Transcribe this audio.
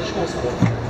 descansar.